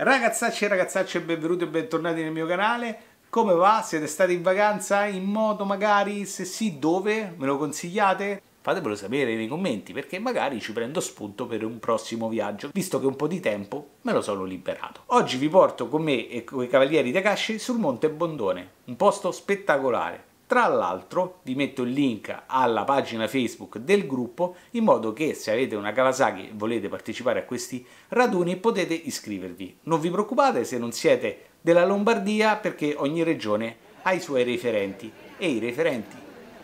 Ragazzacci e ragazzacce, benvenuti e bentornati nel mio canale. Come va? Siete stati in vacanza? In moto magari? Se sì, dove? Me lo consigliate? Fatemelo sapere nei commenti perché magari ci prendo spunto per un prossimo viaggio, visto che un po' di tempo me lo sono liberato. Oggi vi porto con me e con i Cavalieri Takashi sul Monte Bondone, un posto spettacolare. Tra l'altro vi metto il link alla pagina Facebook del gruppo in modo che se avete una Kawasaki e volete partecipare a questi raduni potete iscrivervi. Non vi preoccupate se non siete della Lombardia perché ogni regione ha i suoi referenti e i referenti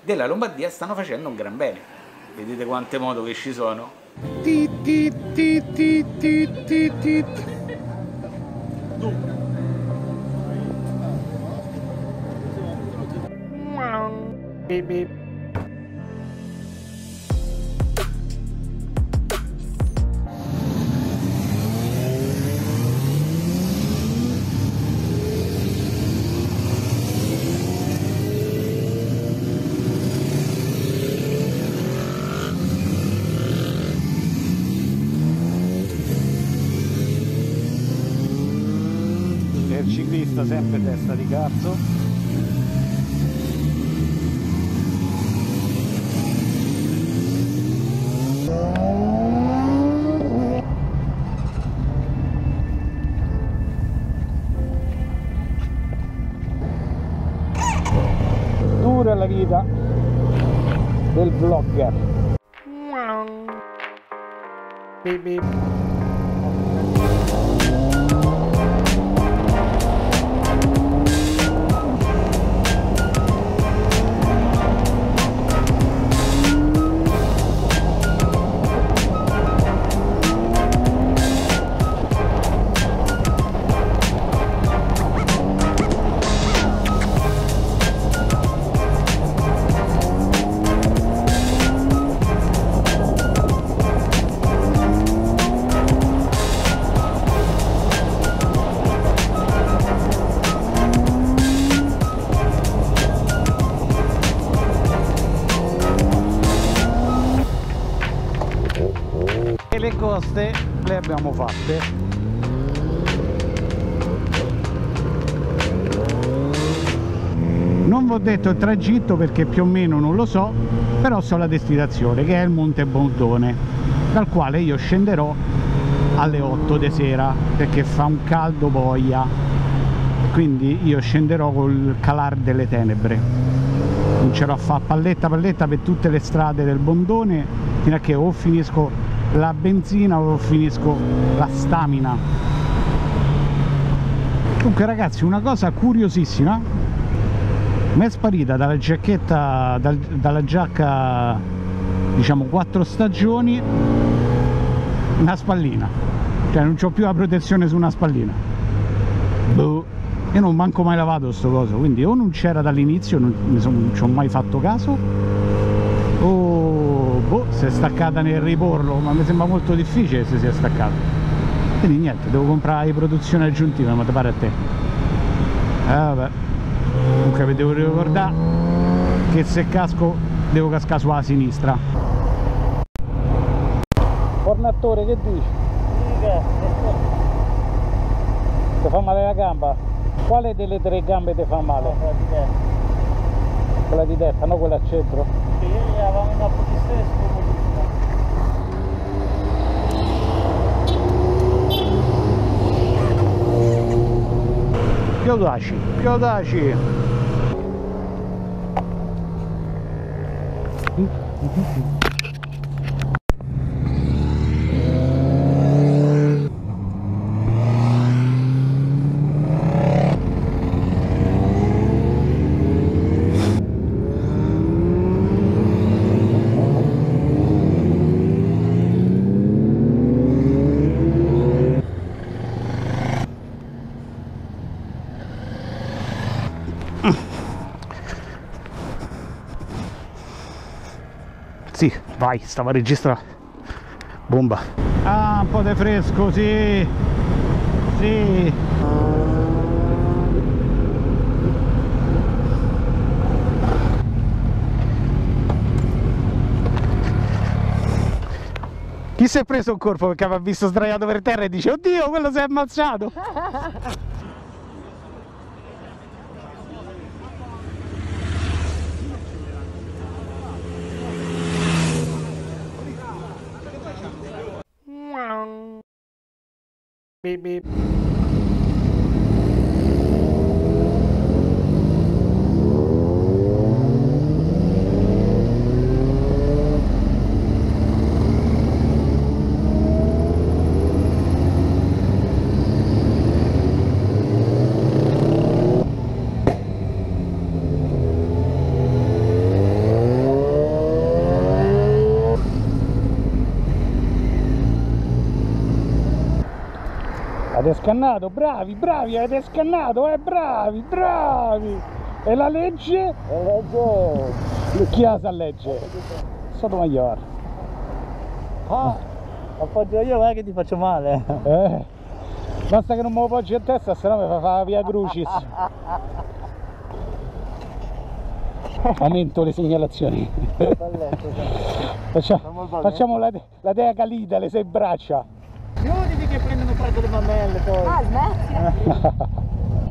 della Lombardia stanno facendo un gran bene. Vedete quante moto che ci sono? Tit, tit, tit, Beep beep. ciclista sempre testa di cazzo vita del vlogger beep beep. Abbiamo fatte. Non vi ho detto il tragitto perché più o meno non lo so però so la destinazione che è il Monte Bondone dal quale io scenderò alle 8 di sera perché fa un caldo boia. Quindi io scenderò col calar delle tenebre. Comincerò a fare palletta palletta per tutte le strade del Bondone fino a che o finisco la benzina o finisco la stamina. Comunque ragazzi una cosa curiosissima. Mi è sparita dalla giacchetta dal, dalla giacca diciamo quattro stagioni una spallina. Cioè non ho più la protezione su una spallina. Boh. Io non manco mai lavato sto coso quindi o non c'era dall'inizio non, non ci ho mai fatto caso o si è staccata nel riporlo ma mi sembra molto difficile se si è staccata quindi niente devo comprare le produzioni aggiuntive ma ti pare a te eh, vabbè comunque vi devo ricordare che se casco devo cascare sulla sinistra fornattore che dici? ti fa male la gamba? quale delle tre gambe ti fa male? quella di destra. quella di destra, no quella al centro Che ieri avevamo una posizione più audaci, più Sì, vai, stava a registrare. Bomba. Ah, un po' di fresco, sì. Sì. Chi si è preso un colpo perché ha visto sdraiato per terra e dice oddio quello si è ammazzato? Beep beep. Avete scannato, bravi, bravi, avete scannato, eh, bravi, bravi. E la legge? E legge... Chi la sa legge? Sotomayor. Ah, appoggio io, guarda che ti faccio male. Eh, basta che non me lo poggi in testa, se no mi fa fare via Crucis. Aumento le segnalazioni. Facciamo, facciamo la, la dea calida, le sei braccia. Chiuditi che prendono freddo le mammelle poi. Ah, smetti.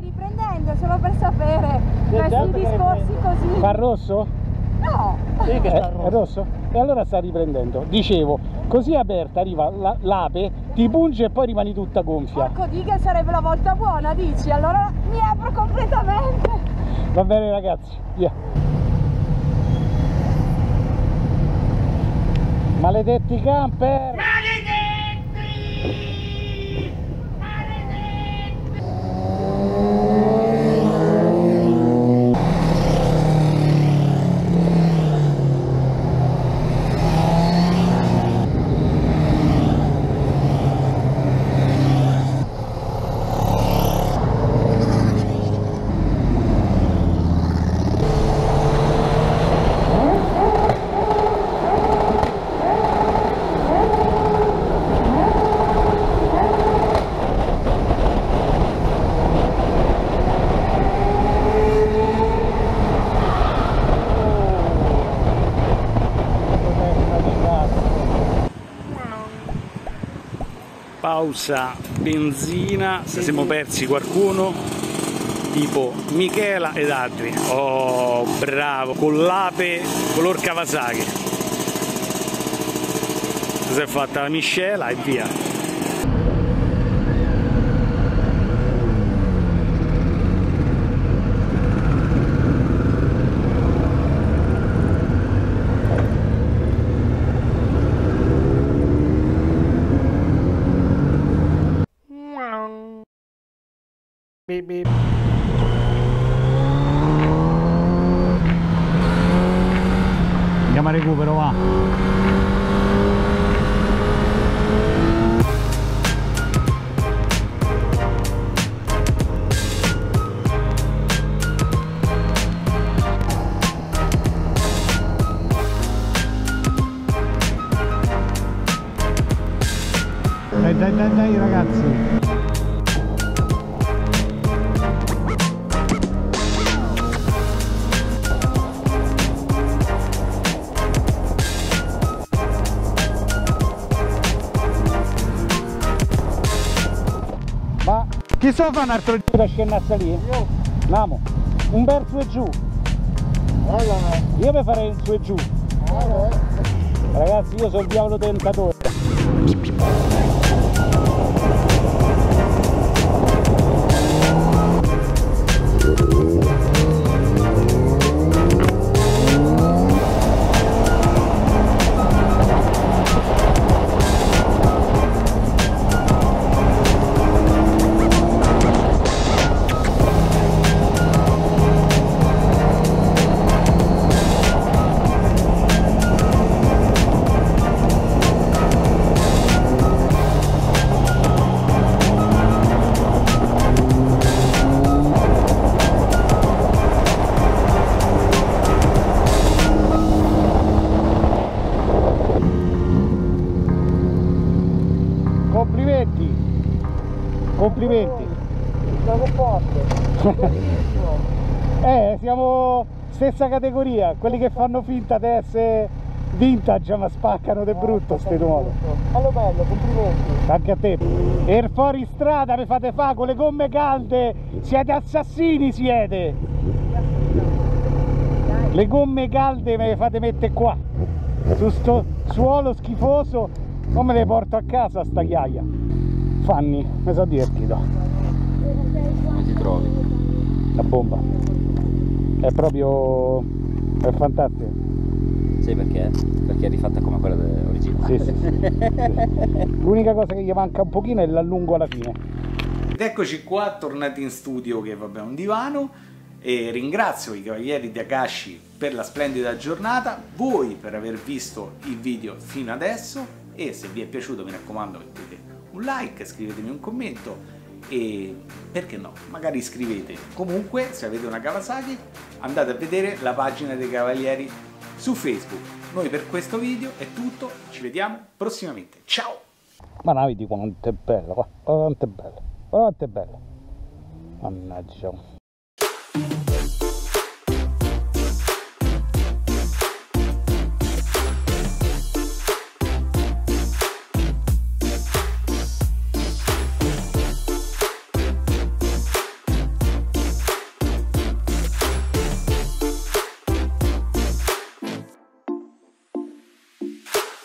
Riprendendo, solo per sapere questi certo che discorsi così. Fa rosso? No! Sì che Eh, sta è rosso. rosso? E allora sta riprendendo. Dicevo, così aperta arriva la- l'ape, ti punge e poi rimani tutta gonfia. Porco di che sarebbe la volta buona, dici? Allora mi apro completamente. Va bene ragazzi, via. Maledetti camper! Pausa benzina, se siamo persi qualcuno, tipo Michela ed altri. Oh, bravo, con l'ape color Kawasaki. Si è fatta la miscela e via. Beep, beep. Andiamo a recupero, va. So fa un altro giro da scendere a salire? Io? Andiamo, un bel su e giù. Allora, Io vi farei un su e giù. allora. Ragazzi, io sono il diavolo tentatore. Complimenti. Eh, siamo stessa categoria, quelli che fanno finta di essere vintage ma spaccano de brutto ste moto. Bello bello, complimenti. Anche a te. E fuori strada mi fate fa con le gomme calde. Siete assassini, siete. Le gomme calde me le fate mettere qua. Su sto suolo schifoso. Non me le porto a casa sta chiaia. Fanni, mi sono divertito. Come ti trovi? La bomba. È proprio... è fantastico. Sai perché? Perché è rifatta come quella originale. Sì, sì, sì. Sì. L'unica cosa che gli manca un pochino è l'allungo alla fine. Ed eccoci qua, tornati in studio che vabbè è un divano e ringrazio i cavalieri di Akashi per la splendida giornata, voi per aver visto il video fino adesso e se vi è piaciuto mi raccomando mettete un like, scrivetemi un commento e perché no, magari iscrivetevi. Comunque se avete una Kawasaki andate a vedere la pagina dei cavalieri su Facebook. Noi per questo video è tutto, ci vediamo prossimamente. Ciao! Ma non vedi quanto è bella, qua. quanto è bella, quanto è bella. Mannaggia.